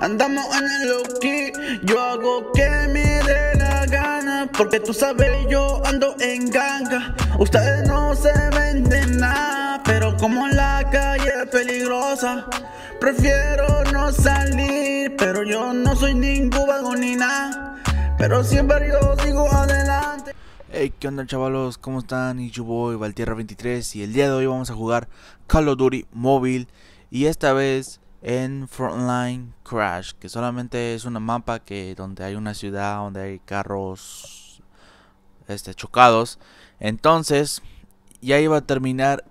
Andamos en el low yo hago que me dé la gana, porque tú sabes yo ando en ganga. Ustedes no se venden nada, pero como la calle es peligrosa, prefiero no salir, pero yo no soy ningún vago ni nada, pero siempre yo sigo adelante. Hey, ¿qué onda chavalos? ¿Cómo están? Y yo voy Valtierra23 y el día de hoy vamos a jugar Call of Duty móvil y esta vez en Frontline Crash, que solamente es una mapa que donde hay una ciudad donde hay carros este chocados. Entonces, ya iba a terminar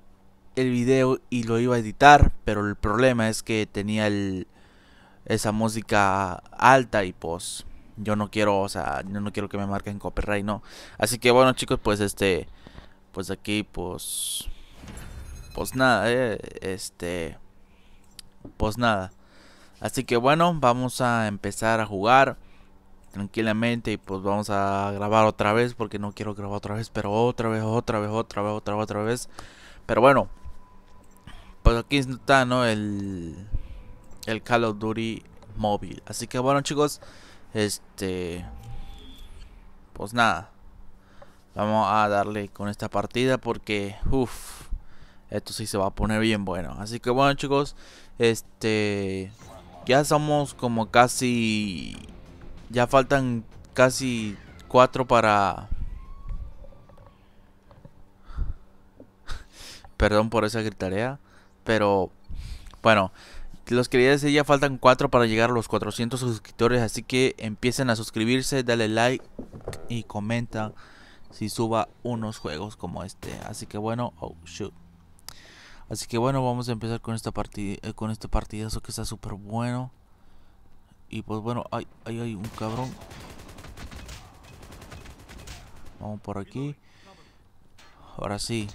el video y lo iba a editar, pero el problema es que tenía esa música alta y pues yo no quiero, o sea, yo no quiero que me marquen copyright, no. Así que bueno, chicos, pues este pues aquí pues pues nada, eh, este pues nada. Así que bueno, vamos a empezar a jugar tranquilamente y pues vamos a grabar otra vez porque no quiero grabar otra vez, pero otra vez, otra vez, otra vez, otra vez, otra vez. Pero bueno, pues aquí está, ¿no? El el Call of Duty móvil. Así que bueno, chicos, este pues nada. Vamos a darle con esta partida porque uff, esto sí se va a poner bien bueno. Así que bueno, chicos, este. Ya somos como casi. Ya faltan casi cuatro para. Perdón por esa gritaría. Pero. Bueno. Los quería decir, ya faltan cuatro para llegar a los 400 suscriptores. Así que empiecen a suscribirse, dale like y comenta si suba unos juegos como este. Así que bueno, oh shoot. Así que bueno, vamos a empezar con esta partida, eh, con este partidazo que está súper bueno. Y pues bueno, hay, hay un cabrón. Vamos por aquí. Ahora sí.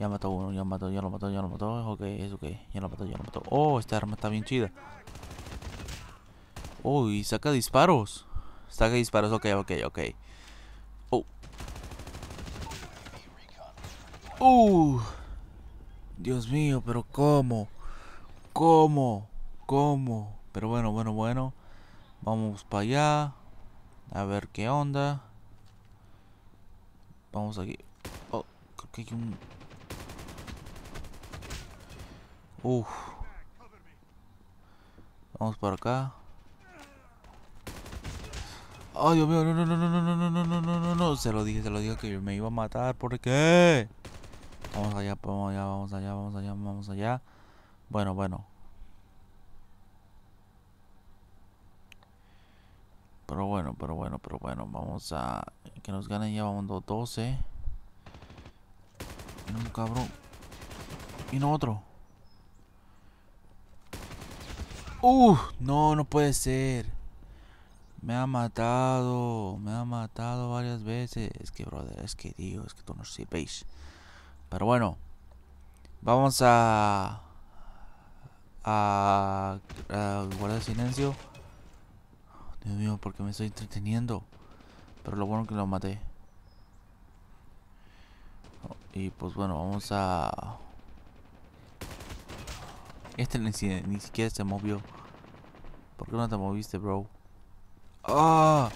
Oh, ya mató uno, ya mató, ya lo mató, ya lo mató. Ok, es ok, ya lo mató, ya lo mató. Oh, esta arma está bien chida. Oh, saca disparos. Saca disparos, ok, ok, ok. Uh. Dios mío, pero ¿cómo? ¿Cómo? ¿Cómo? Pero bueno, bueno, bueno. Vamos para allá. A ver qué onda. Vamos aquí. Oh, creo que hay un... Uf. Vamos para acá. Ay, Dios mío, no, no, no, no, no, no, no, no, no, no, no, no. Se lo dije, se lo dije que me iba a matar. ¿Por qué? Vamos allá, vamos allá, vamos allá, vamos allá, vamos allá. Bueno, bueno. Pero bueno, pero bueno, pero bueno. Vamos a... Que nos ganen ya, vamos 12. Y un cabrón. Y no otro. Uh, no, no puede ser. Me ha matado. Me ha matado varias veces. Es que, brother, es que, dios es que tú no sirves. Pero bueno, vamos a, a, guardar silencio. Dios mío, porque me estoy entreteniendo. Pero lo bueno que lo maté. Y pues bueno, vamos a... Este ni, ni siquiera se movió. ¿Por qué no te moviste, bro? ¡Ah!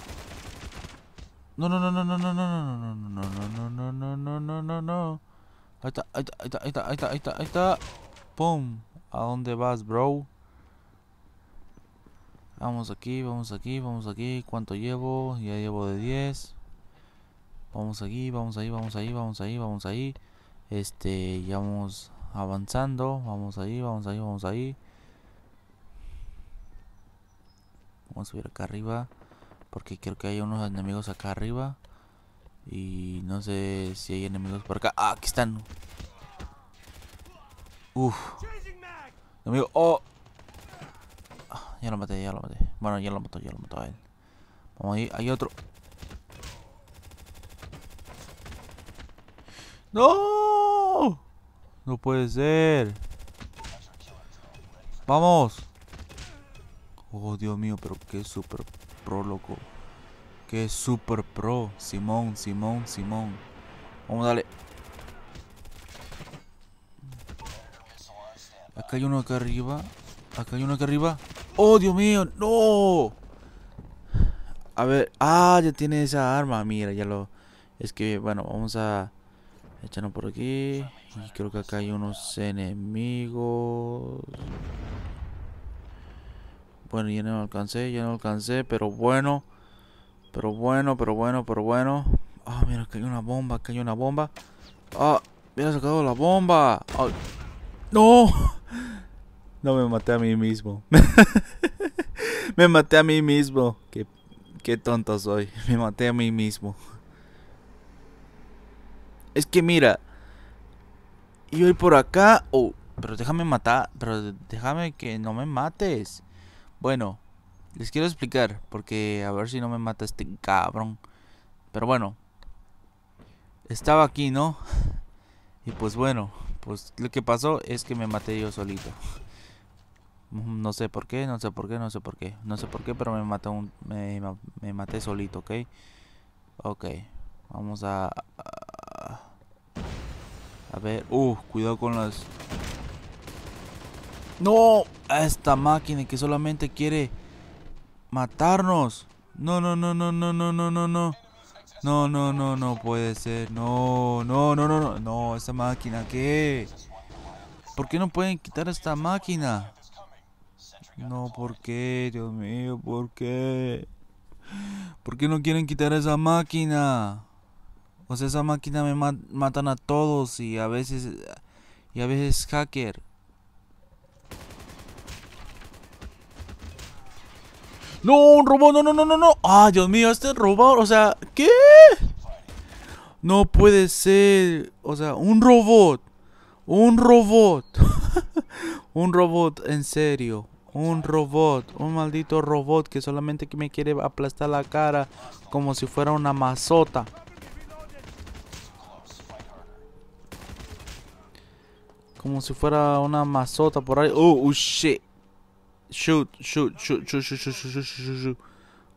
No, no, no, no, no, no, no, no, no, no, no, no, no, no, no, no, no. Ahí está, ahí está, ahí está, ahí está, ahí está, ahí está. ¡Pum! ¿A dónde vas, bro? Vamos aquí, vamos aquí, vamos aquí. ¿Cuánto llevo? Ya llevo de 10. Vamos aquí, vamos ahí, vamos ahí, vamos ahí, vamos ahí. Este, ya vamos avanzando. Vamos ahí, vamos ahí, vamos ahí. Vamos a subir acá arriba. Porque creo que hay unos enemigos acá arriba. Y no sé si hay enemigos por acá. Ah, aquí están. Uf. Amigo. Oh. Ah, ya lo maté, ya lo maté. Bueno, ya lo mató, ya lo mató a él. Vamos ahí, hay otro. ¡No! No puede ser. ¡Vamos! Oh, Dios mío, pero qué super pro, loco. Qué super pro. Simón, Simón, Simón. Vamos, dale. Acá hay uno acá arriba. Acá hay uno acá arriba. ¡Oh, Dios mío! ¡No! A ver. ¡Ah! Ya tiene esa arma. Mira, ya lo... Es que, bueno, vamos a... Echarnos por aquí. Creo que acá hay unos enemigos. Bueno, ya no alcancé, ya no alcancé. Pero bueno. Pero bueno, pero bueno, pero bueno. Ah, mira, acá hay una bomba, acá hay una bomba. Ah, me ha sacado la bomba. no. No me maté a mí mismo. me maté a mí mismo. Qué, qué tonto soy. Me maté a mí mismo. Es que mira. Y voy por acá. Oh, pero déjame matar. Pero déjame que no me mates. Bueno, les quiero explicar. Porque a ver si no me mata este cabrón. Pero bueno. Estaba aquí, ¿no? Y pues bueno. Pues lo que pasó es que me maté yo solito. No sé por qué, no sé por qué, no sé por qué. No sé por qué, pero me maté un, me, me maté solito, ¿ok? Ok. Vamos a, a... A ver, uh, cuidado con las... ¡No! A esta máquina que solamente quiere matarnos. No, no, no, no, no, no, no, no, no. No, no, no, no puede ser. No, no, no, no, no. No, esta máquina, ¿qué? ¿Por qué no pueden quitar esta máquina? No, ¿por qué? Dios mío, ¿por qué? ¿Por qué no quieren quitar esa máquina? O sea, esa máquina me matan a todos y a veces... Y a veces hacker. No, un robot, no, no, no, no, no. Ah, Dios mío, este robot, o sea, ¿qué? No puede ser. O sea, un robot. Un robot. un robot, en serio. Un robot, un maldito robot que solamente me quiere aplastar la cara como si fuera una mazota. Como si fuera una mazota por ahí. Oh, oh shit. Shoot, shoot, shoot, shoot, shoot, shoot, shoot, shoot, shoot.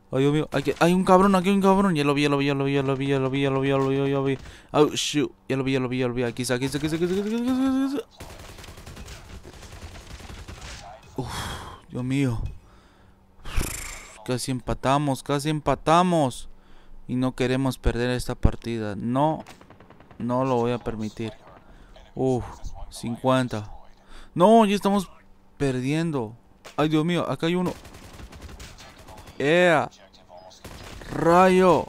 Ay, Dios mío, aquí, hay un cabrón, aquí hay un cabrón. Ya lo vi, ya lo vi, ya lo vi, ya lo vi, ya lo vi, ya lo vi, ya lo vi, ya lo vi. Oh, shoot. Ya lo vi, ya lo vi, ya lo vi. Aquí está, aquí está, aquí está, aquí está, aquí está, aquí está. Uf. Dios mío. Casi empatamos, casi empatamos. Y no queremos perder esta partida. No, no lo voy a permitir. Uf, 50. No, ya estamos perdiendo. Ay, Dios mío, acá hay uno. ¡Ea! ¡Rayo!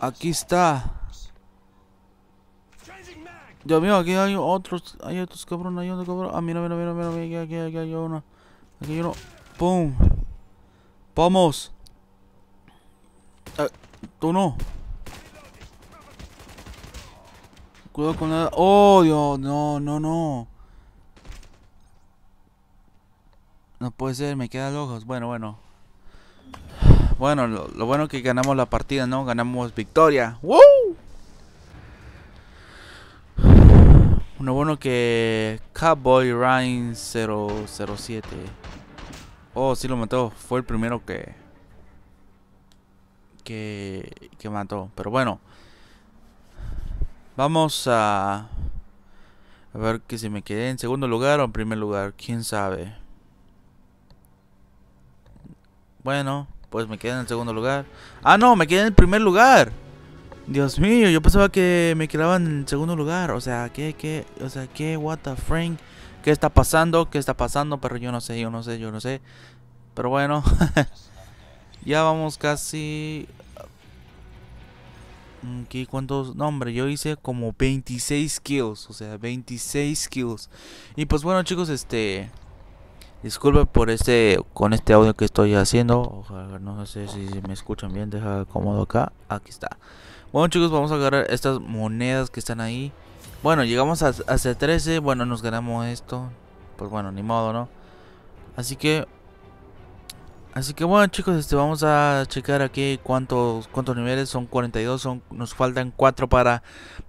Aquí está. Dios mío, aquí hay otros. Hay otros cabrones, hay otros cabrones. Ah, mira, mira, mira, mira. Aquí, aquí, aquí hay uno. Aquí hay uno. ¡Pum! ¡Vamos! Ah, tú no. ¡Oh, Dios! No, no, no. No puede ser, me quedan ojos. Bueno, bueno. Bueno, lo, lo, bueno que ganamos la partida, ¿no? Ganamos victoria. ¡Woo! Uno bueno que Cowboy Ryan 007 Oh, sí lo mató. Fue el primero que... Que... Que mató. Pero bueno. Vamos a... A ver que si me quedé en segundo lugar o en primer lugar. Quién sabe. Bueno, pues me quedé en el segundo lugar. Ah, no, me quedé en el primer lugar. Dios mío, yo pensaba que me quedaba en segundo lugar. O sea, ¿qué, qué? O sea, ¿qué? What the frank? ¿Qué está pasando? ¿Qué está pasando? Pero yo no sé, yo no sé, yo no sé. Pero bueno. ya vamos casi... Aquí, ¿cuántos? No, hombre, yo hice como 26 kills. O sea, 26 kills. Y pues bueno, chicos, este... Disculpe por este con este audio que estoy haciendo. Ojalá, no sé si me escuchan bien. Deja cómodo acá. Aquí está. Bueno, chicos, vamos a agarrar estas monedas que están ahí. Bueno, llegamos a, hasta 13. Bueno, nos ganamos esto. Pues bueno, ni modo, ¿no? Así que... Así que bueno chicos, este vamos a checar aquí cuántos cuántos niveles son 42, son nos faltan 4 para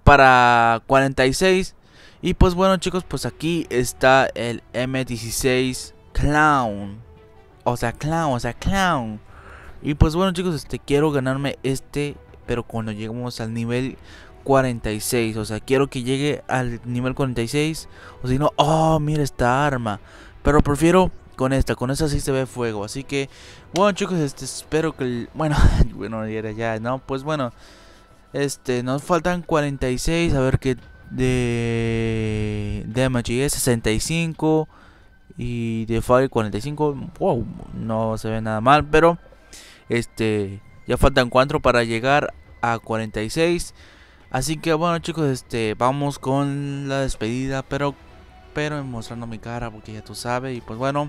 para 46. Y pues bueno chicos, pues aquí está el M16 Clown. O sea, Clown, o sea, Clown. Y pues bueno chicos, este quiero ganarme este, pero cuando lleguemos al nivel 46. O sea, quiero que llegue al nivel 46. O si no, oh, mira esta arma. Pero prefiero con esta, con esta sí se ve fuego. Así que, bueno chicos, este, espero que... bueno, bueno, ya, ya, no, pues bueno. Este, nos faltan 46, a ver qué de damage es 65 y de fire 45. Wow, no se ve nada mal, pero este ya faltan 4 para llegar a 46. Así que bueno, chicos, este vamos con la despedida, pero pero mostrando mi cara porque ya tú sabes y pues bueno,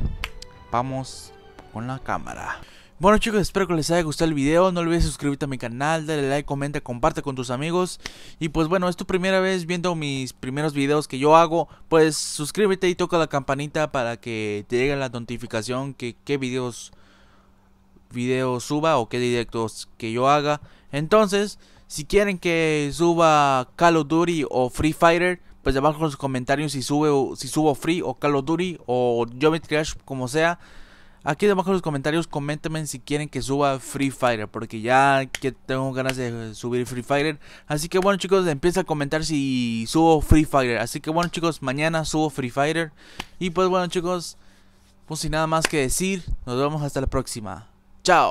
vamos con la cámara. Bueno chicos, espero que les haya gustado el video, no olvides suscribirte a mi canal, dale like, comenta, comparte con tus amigos Y pues bueno, es tu primera vez viendo mis primeros videos que yo hago Pues suscríbete y toca la campanita para que te llegue la notificación que qué videos, videos suba o qué directos que yo haga Entonces, si quieren que suba Call of Duty o Free Fighter pues abajo en los comentarios si, sube, si subo Free o Call of Duty o Geometry Dash como sea. Aquí debajo en los comentarios coméntenme si quieren que suba Free Fire Porque ya que tengo ganas de subir Free Fire. Así que bueno chicos, empieza a comentar si subo Free Fire. Así que bueno chicos, mañana subo Free Fire. Y pues bueno chicos, pues sin nada más que decir Nos vemos hasta la próxima. Chao